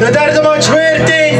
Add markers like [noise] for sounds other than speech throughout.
La tarde como suerte,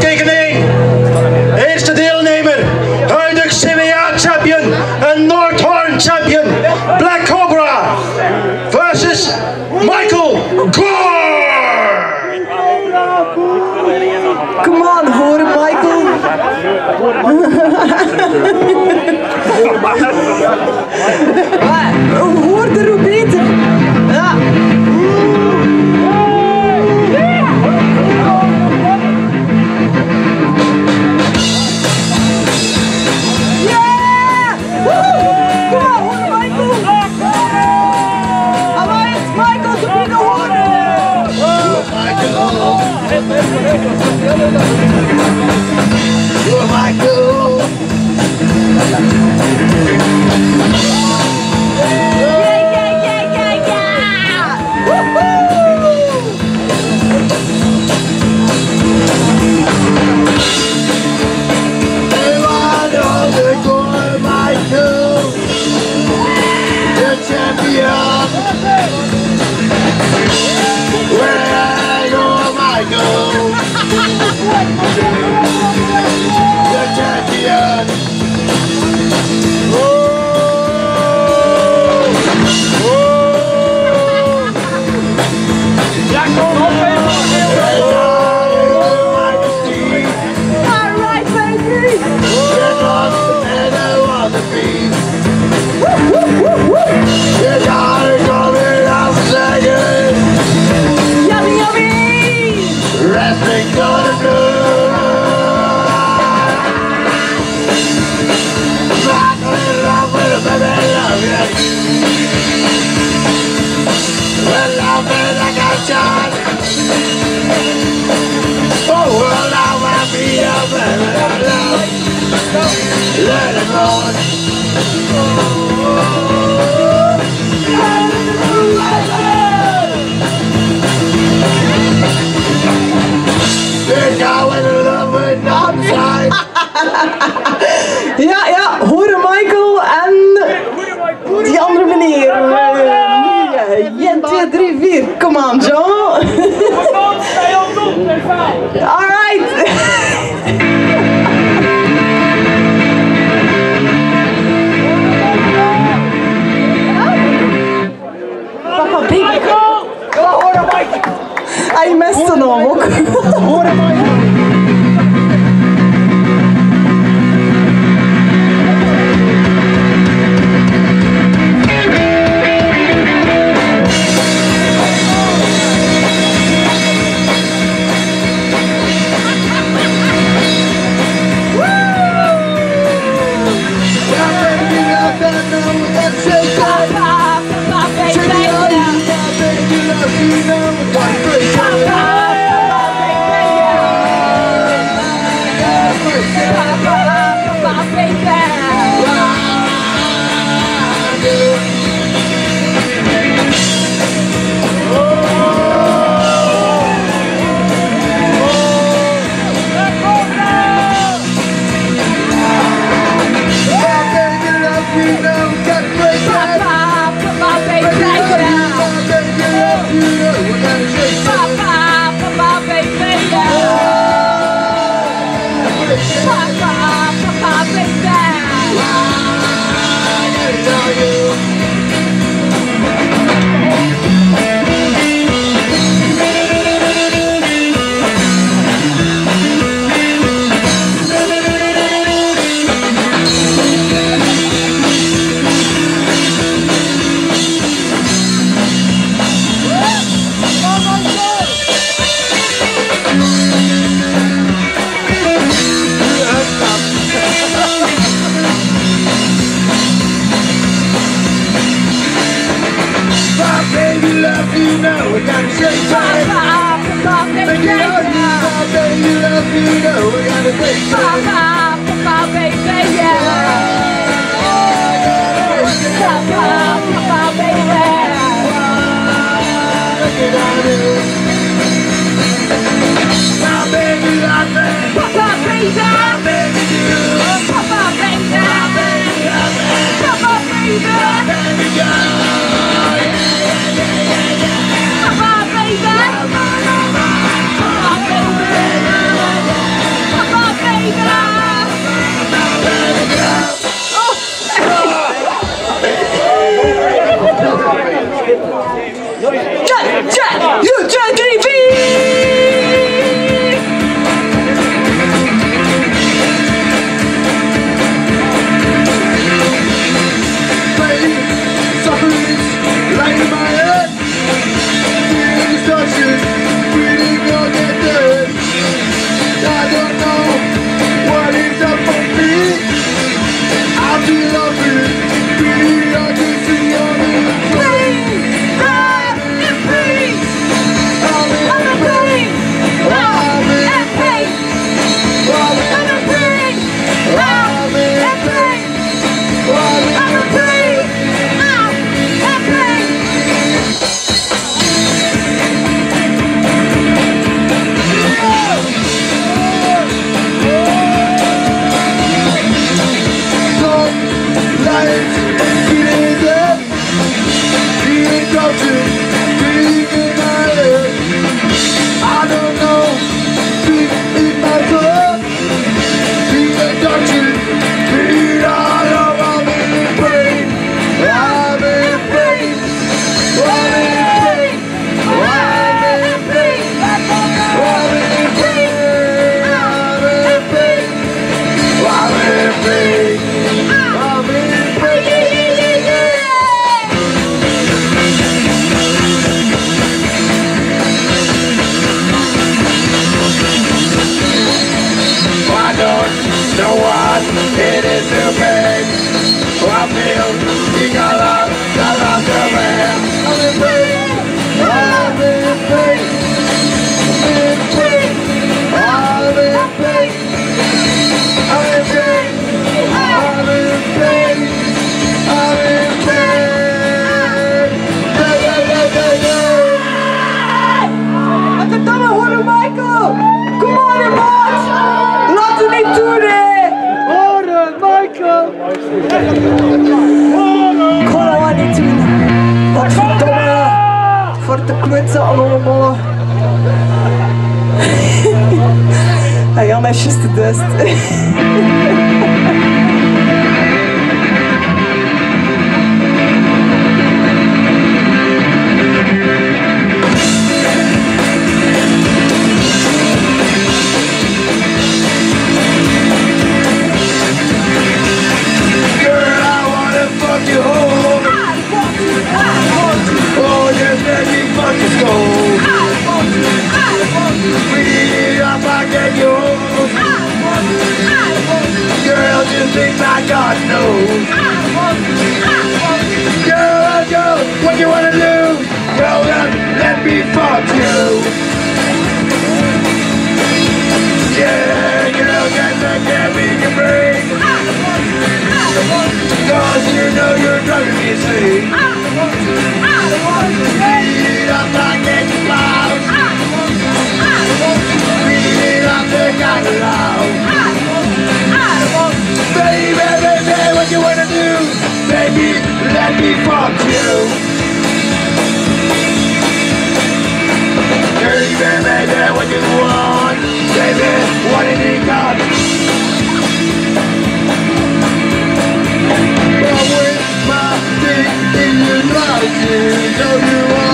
アイマストの僕 Papa, baby! Papa, baby! Diana Schistedust. [laughs] my God knows. Girl, girl, what you wanna do? Well let me fuck you. Yeah, girl, I can't. Cause you know you're driving me insane. Beat it up like that cloud. Beat it up the kind of loud. do Baby, let me fuck you. Girl, you better make that what you want? Baby, what did he got? But with my dick in your mouth You know you are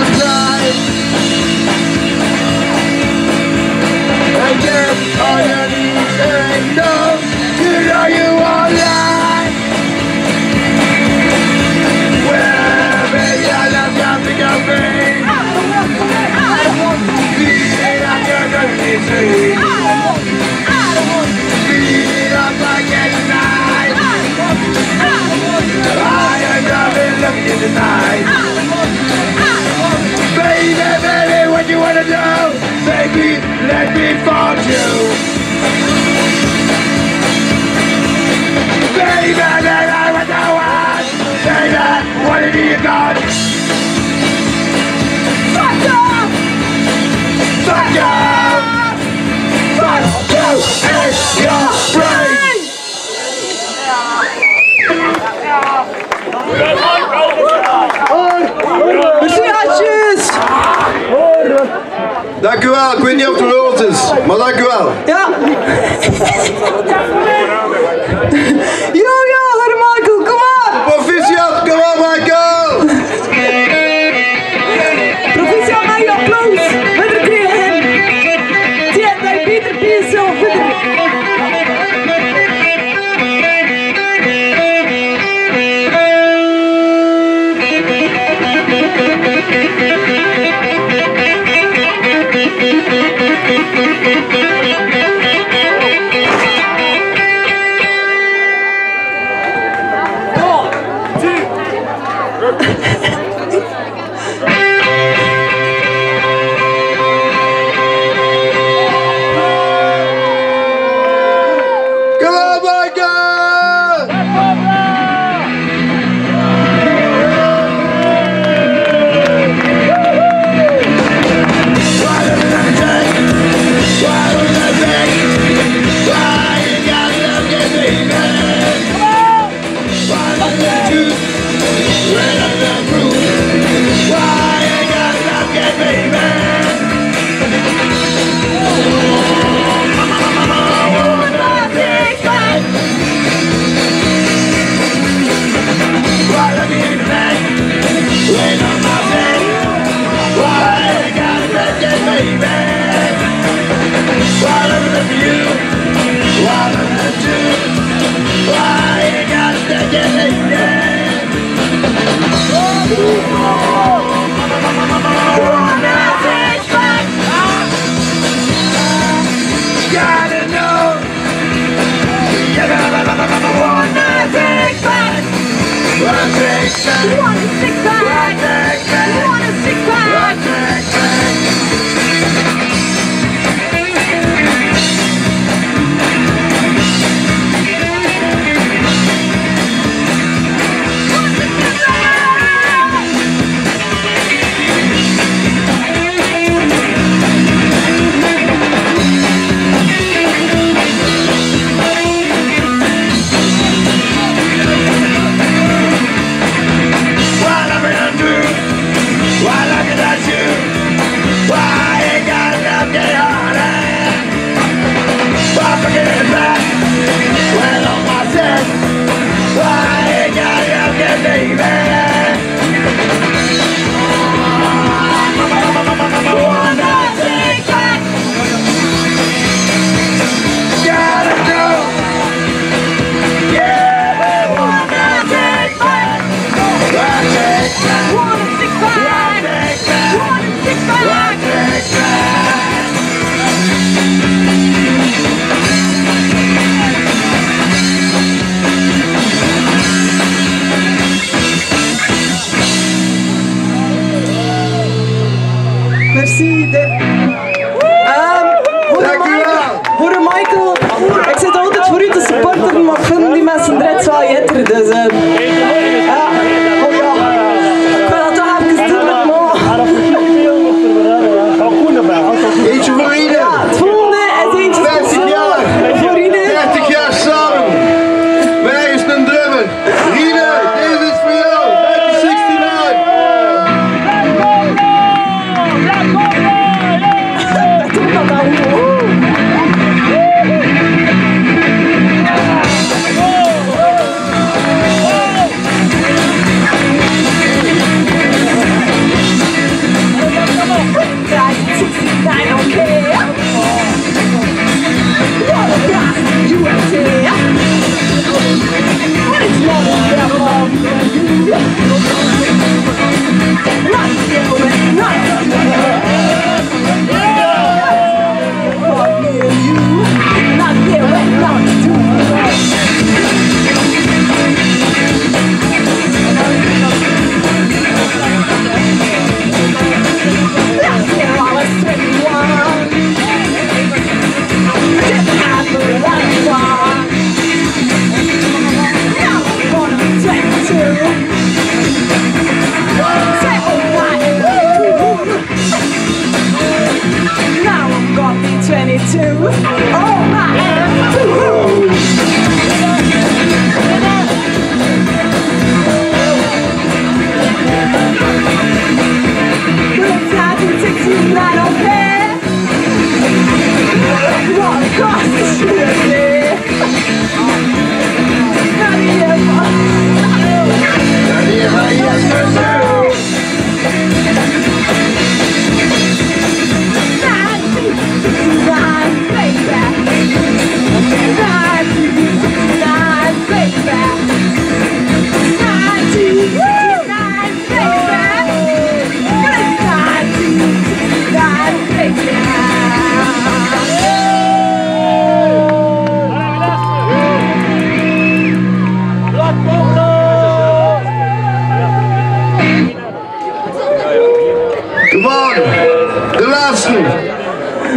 Indian influences, Malacca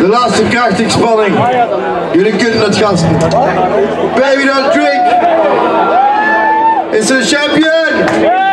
laatste krachtigspanning. Jullie kunnen het gasten. Baby don't drink. Is een champion.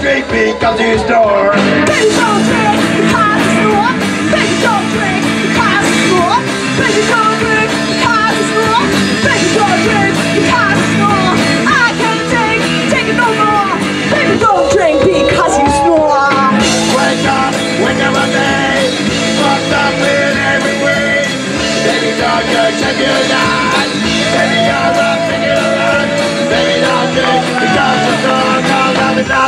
drink because you store. Baby, don't drink because you store. Baby, don't drink because you store. Baby, don't drink because you store. Baby, don't drink because you store. I can't take, take it no more. Baby, don't drink because you snore. Wake up, wake up a day. Fucked up in every way. Baby, don't drink, take your or. Baby, you're not, take it or not. Baby, don't drink because you store. Cause I'm enough.